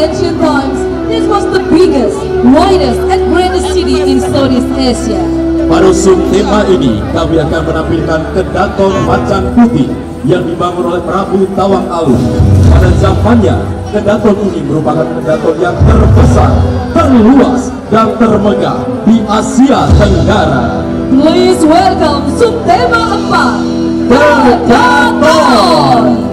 ancient times, this was the biggest, widest, and grandest city in Southeast Asia. Pada subtema ini kami akan menampilkan kedaton macan putih yang dibangun oleh Prabu Tawang Alun. Pada zamannya, kedaton ini merupakan kedaton yang terbesar, terluas, dan termegah di Asia Tenggara. Please welcome subtema 4, Kedaton!